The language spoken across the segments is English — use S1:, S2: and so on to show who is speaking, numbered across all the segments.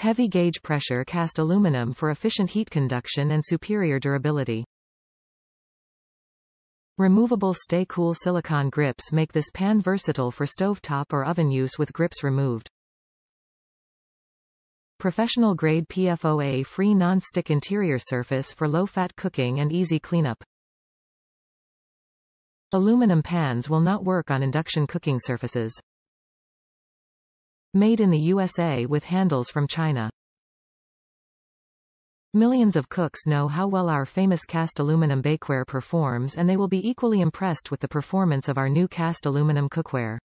S1: Heavy gauge pressure cast aluminum for efficient heat conduction and superior durability. Removable stay-cool silicone grips make this pan versatile for stovetop or oven use with grips removed. Professional grade PFOA free non-stick interior surface for low-fat cooking and easy cleanup. Aluminum pans will not work on induction cooking surfaces. Made in the USA with handles from China. Millions of cooks know how well our famous cast aluminum bakeware performs and they will be equally impressed with the performance of our new cast aluminum cookware.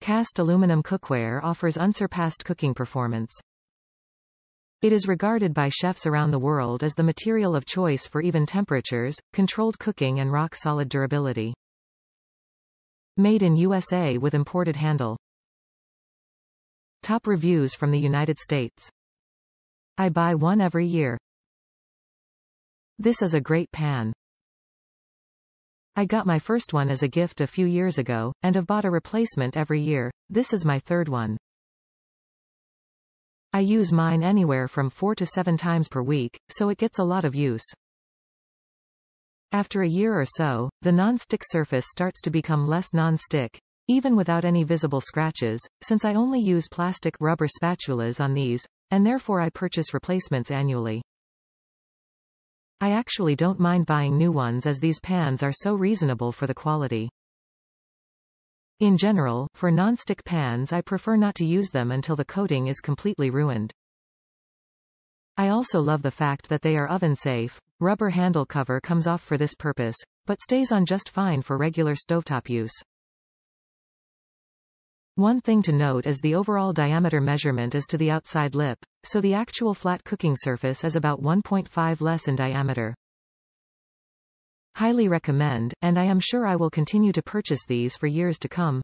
S1: Cast aluminum cookware offers unsurpassed cooking performance. It is regarded by chefs around the world as the material of choice for even temperatures, controlled cooking and rock-solid durability. Made in USA with imported handle. Top reviews from the United States. I buy one every year. This is a great pan. I got my first one as a gift a few years ago, and have bought a replacement every year. This is my third one. I use mine anywhere from four to seven times per week, so it gets a lot of use. After a year or so, the non-stick surface starts to become less non-stick, even without any visible scratches, since I only use plastic rubber spatulas on these, and therefore I purchase replacements annually. I actually don't mind buying new ones as these pans are so reasonable for the quality. In general, for non-stick pans I prefer not to use them until the coating is completely ruined. I also love the fact that they are oven safe, rubber handle cover comes off for this purpose, but stays on just fine for regular stovetop use. One thing to note is the overall diameter measurement is to the outside lip, so the actual flat cooking surface is about 1.5 less in diameter. Highly recommend, and I am sure I will continue to purchase these for years to come.